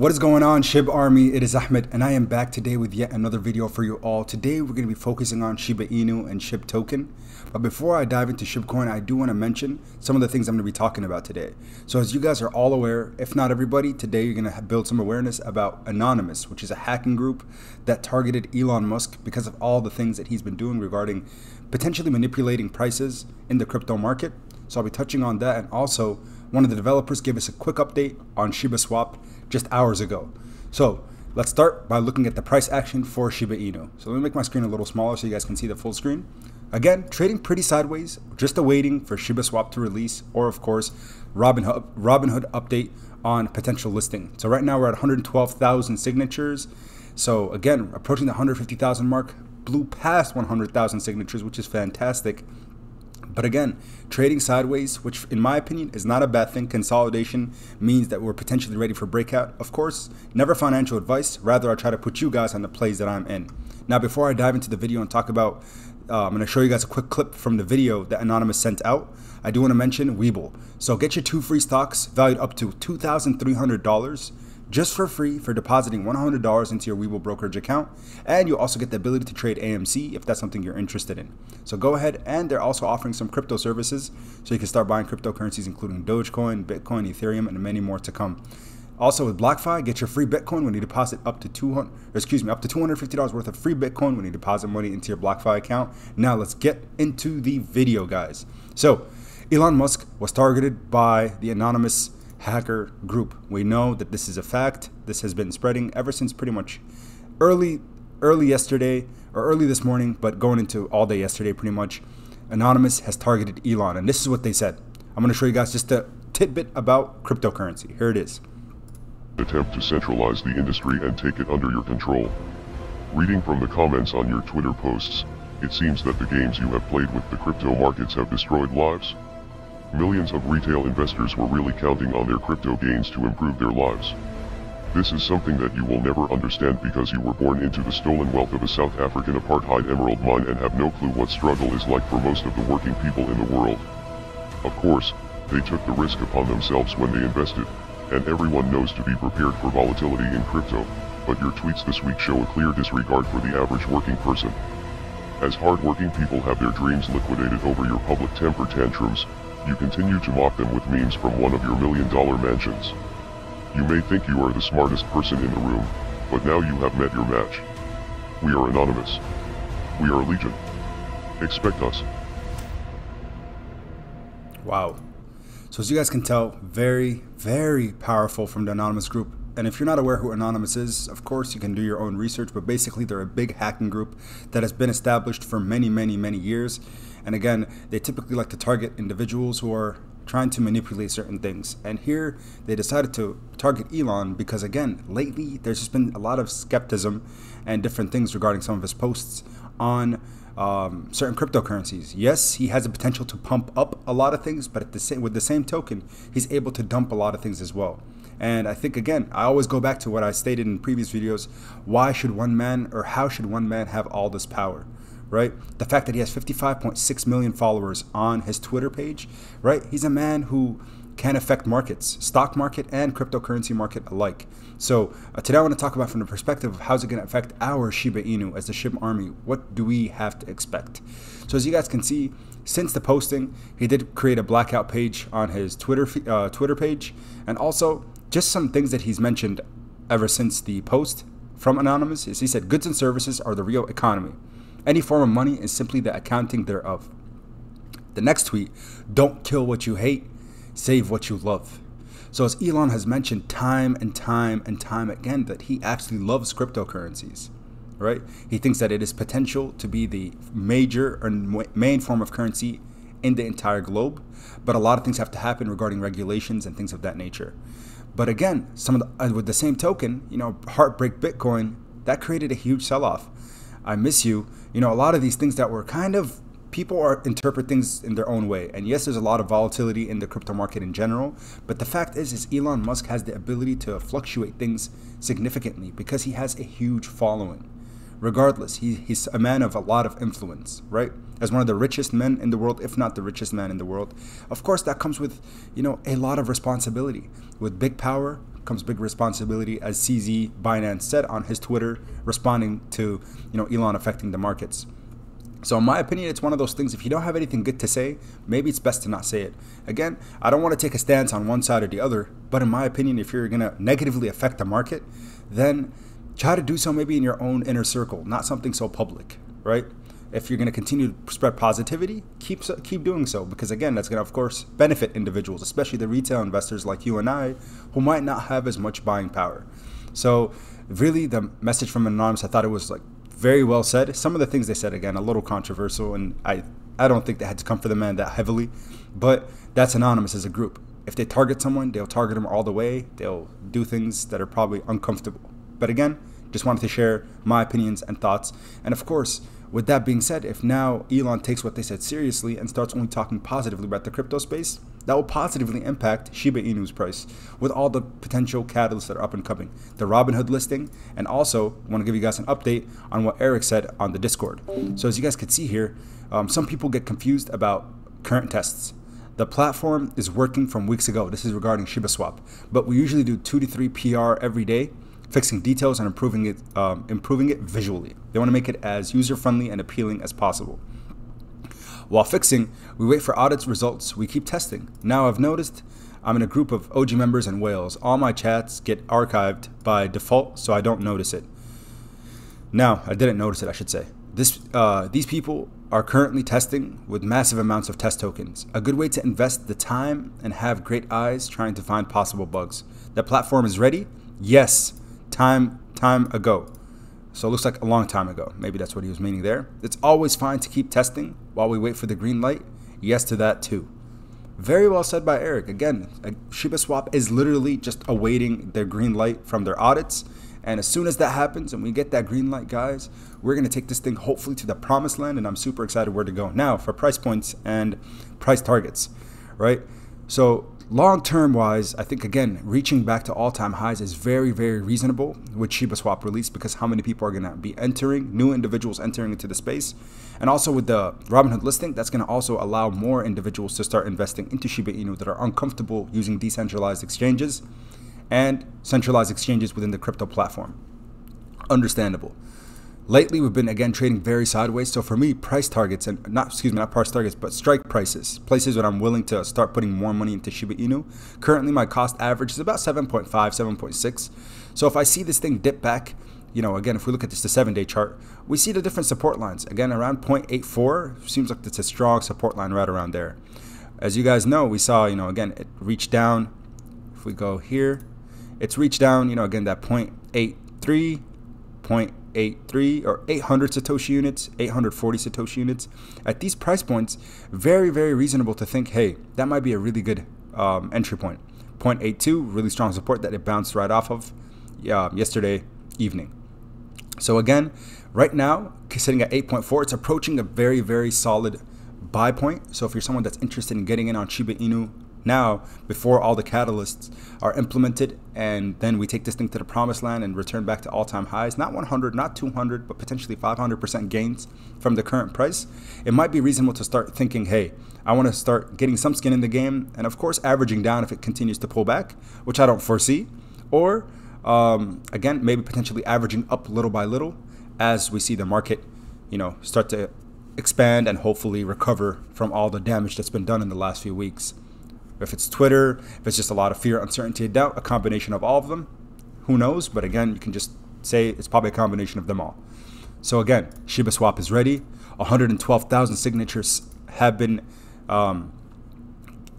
What is going on SHIB Army? It is Ahmed and I am back today with yet another video for you all. Today we're going to be focusing on Shiba Inu and SHIB token. But before I dive into SHIB coin, I do want to mention some of the things I'm going to be talking about today. So as you guys are all aware, if not everybody, today you're going to build some awareness about Anonymous, which is a hacking group that targeted Elon Musk because of all the things that he's been doing regarding potentially manipulating prices in the crypto market. So I'll be touching on that and also one of the developers gave us a quick update on Shiba Swap just hours ago. So let's start by looking at the price action for Shiba Inu. So let me make my screen a little smaller so you guys can see the full screen. Again, trading pretty sideways, just awaiting for Shiba Swap to release, or of course, Robinhood, Robinhood update on potential listing. So right now we're at 112,000 signatures. So again, approaching the 150,000 mark, blew past 100,000 signatures, which is fantastic. But again, trading sideways, which in my opinion is not a bad thing. Consolidation means that we're potentially ready for breakout. Of course, never financial advice. Rather, I try to put you guys on the plays that I'm in. Now, before I dive into the video and talk about, uh, I'm going to show you guys a quick clip from the video that Anonymous sent out. I do want to mention Webull. So get your two free stocks valued up to $2,300 just for free for depositing $100 into your Webull brokerage account. And you'll also get the ability to trade AMC if that's something you're interested in. So go ahead, and they're also offering some crypto services so you can start buying cryptocurrencies, including Dogecoin, Bitcoin, Ethereum, and many more to come. Also with BlockFi, get your free Bitcoin when you deposit up to 200, excuse me, up to $250 worth of free Bitcoin when you deposit money into your BlockFi account. Now let's get into the video, guys. So Elon Musk was targeted by the anonymous hacker group. We know that this is a fact. This has been spreading ever since pretty much early early yesterday or early this morning, but going into all day yesterday pretty much. Anonymous has targeted Elon and this is what they said. I'm going to show you guys just a tidbit about cryptocurrency. Here it is. Attempt to centralize the industry and take it under your control. Reading from the comments on your Twitter posts, it seems that the games you have played with the crypto markets have destroyed lives. Millions of retail investors were really counting on their crypto gains to improve their lives. This is something that you will never understand because you were born into the stolen wealth of a South African apartheid emerald mine and have no clue what struggle is like for most of the working people in the world. Of course, they took the risk upon themselves when they invested, and everyone knows to be prepared for volatility in crypto, but your tweets this week show a clear disregard for the average working person. As hardworking people have their dreams liquidated over your public temper tantrums, you continue to mock them with memes from one of your million dollar mansions. You may think you are the smartest person in the room, but now you have met your match. We are anonymous. We are Legion. Expect us. Wow. So as you guys can tell, very, very powerful from the Anonymous group. And if you're not aware who Anonymous is, of course you can do your own research, but basically they're a big hacking group that has been established for many, many, many years. And again, they typically like to target individuals who are trying to manipulate certain things. And here they decided to target Elon because, again, lately there's just been a lot of skepticism and different things regarding some of his posts on um, certain cryptocurrencies. Yes, he has the potential to pump up a lot of things, but at the same, with the same token, he's able to dump a lot of things as well. And I think, again, I always go back to what I stated in previous videos. Why should one man or how should one man have all this power? right? The fact that he has 55.6 million followers on his Twitter page, right? He's a man who can affect markets, stock market and cryptocurrency market alike. So uh, today I want to talk about from the perspective of how's it going to affect our Shiba Inu as the SHIB army. What do we have to expect? So as you guys can see, since the posting, he did create a blackout page on his Twitter uh, Twitter page, and also just some things that he's mentioned ever since the post from Anonymous is he said goods and services are the real economy. Any form of money is simply the accounting thereof. The next tweet don't kill what you hate, save what you love. So, as Elon has mentioned time and time and time again, that he actually loves cryptocurrencies, right? He thinks that it is potential to be the major or main form of currency in the entire globe, but a lot of things have to happen regarding regulations and things of that nature. But again, some of the, uh, with the same token, you know, heartbreak Bitcoin that created a huge sell-off. I miss you you know, a lot of these things that were kind of people are interpret things in their own way. And yes, there's a lot of volatility in the crypto market in general, but the fact is is Elon Musk has the ability to fluctuate things significantly because he has a huge following. Regardless, he, he's a man of a lot of influence, right? As one of the richest men in the world, if not the richest man in the world. Of course, that comes with, you know, a lot of responsibility. With big power comes big responsibility, as CZ Binance said on his Twitter, responding to you know Elon affecting the markets. So, in my opinion, it's one of those things. If you don't have anything good to say, maybe it's best to not say it. Again, I don't want to take a stance on one side or the other, but in my opinion, if you're going to negatively affect the market, then try to do so maybe in your own inner circle, not something so public, right? If you're going to continue to spread positivity, keep keep doing so because again, that's going to of course benefit individuals, especially the retail investors like you and I, who might not have as much buying power. So, really, the message from Anonymous, I thought it was like very well said. Some of the things they said again a little controversial, and I I don't think they had to come for the man that heavily, but that's anonymous as a group. If they target someone, they'll target them all the way. They'll do things that are probably uncomfortable. But again, just wanted to share my opinions and thoughts. And of course, with that being said, if now Elon takes what they said seriously and starts only talking positively about the crypto space, that will positively impact Shiba Inu's price with all the potential catalysts that are up and coming. The Robinhood listing, and also want to give you guys an update on what Eric said on the Discord. So as you guys can see here, um, some people get confused about current tests. The platform is working from weeks ago. This is regarding Shiba Swap, but we usually do two to three PR every day fixing details and improving it, um, improving it visually. They want to make it as user friendly and appealing as possible. While fixing, we wait for audits results. We keep testing. Now I've noticed I'm in a group of OG members in whales. All my chats get archived by default, so I don't notice it. Now I didn't notice it. I should say. This, uh, these people are currently testing with massive amounts of test tokens. A good way to invest the time and have great eyes trying to find possible bugs. The platform is ready. Yes, time time ago. So it looks like a long time ago. Maybe that's what he was meaning there. It's always fine to keep testing while we wait for the green light. Yes to that too. Very well said by Eric. Again, Shiba Swap is literally just awaiting their green light from their audits. And as soon as that happens and we get that green light, guys, we're going to take this thing hopefully to the promised land. And I'm super excited where to go. Now, for price points and price targets, right? So long term wise, I think again, reaching back to all time highs is very, very reasonable with Shiba Swap release because how many people are going to be entering, new individuals entering into the space. And also with the Robinhood listing, that's going to also allow more individuals to start investing into Shiba Inu that are uncomfortable using decentralized exchanges and centralized exchanges within the crypto platform. Understandable. Lately, we've been again trading very sideways. So for me, price targets and not excuse me, not price targets, but strike prices, places that I'm willing to start putting more money into Shiba Inu. Currently, my cost average is about 7.5, 7.6. So if I see this thing dip back, you know, again, if we look at this the seven day chart, we see the different support lines. Again, around 0.84 seems like it's a strong support line right around there. As you guys know, we saw, you know, again, it reached down. If we go here, it's reached down, you know, again, that 0.83, 0.83 or 800 Satoshi units, 840 Satoshi units. At these price points, very, very reasonable to think, hey, that might be a really good um, entry point. 0.82, really strong support that it bounced right off of uh, yesterday evening. So again, right now, sitting at 8.4, it's approaching a very, very solid buy point. So if you're someone that's interested in getting in on Shiba Inu now before all the catalysts are implemented and then we take this thing to the promised land and return back to all-time highs not 100 not 200 but potentially 500% gains from the current price it might be reasonable to start thinking hey i want to start getting some skin in the game and of course averaging down if it continues to pull back which i don't foresee. Or um, again maybe potentially averaging up little by little as we see the market you know start to expand and hopefully recover from all the damage that's been done in the last few weeks if it's Twitter, if it's just a lot of fear, uncertainty, doubt, a combination of all of them, who knows? But again, you can just say it's probably a combination of them all. So again, Shiba Swap is ready. 112,000 signatures have been um,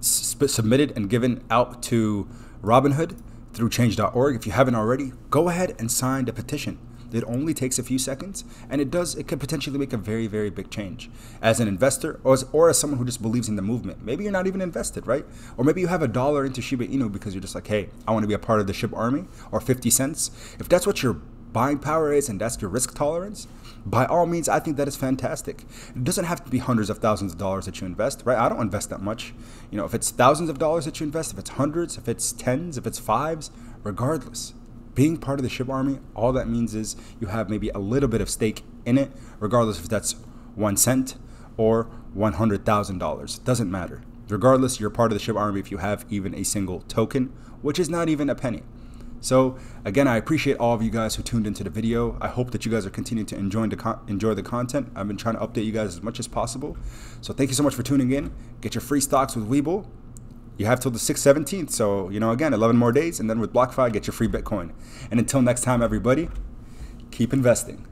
submitted and given out to Robinhood through change.org. If you haven't already, go ahead and sign the petition. It only takes a few seconds, and it does. It could potentially make a very, very big change as an investor, or as, or as someone who just believes in the movement. Maybe you're not even invested, right? Or maybe you have a dollar into Shiba Inu because you're just like, hey, I want to be a part of the SHIB army, or 50 cents. If that's what your buying power is and that's your risk tolerance, by all means, I think that is fantastic. It doesn't have to be hundreds of thousands of dollars that you invest, right? I don't invest that much. You know, if it's thousands of dollars that you invest, if it's hundreds, if it's tens, if it's fives, regardless, being part of the SHIB army, all that means is you have maybe a little bit of stake in it, regardless if that's one cent or $100,000. Doesn't matter. Regardless, you're part of the SHIB army if you have even a single token, which is not even a penny. So again, I appreciate all of you guys who tuned into the video. I hope that you guys are continuing to enjoy the enjoy the content. I've been trying to update you guys as much as possible. So thank you so much for tuning in. Get your free stocks with Webull. You have till the 6th, 17th. So, you know, again, 11 more days. And then with BlockFi, get your free Bitcoin. And until next time, everybody, keep investing.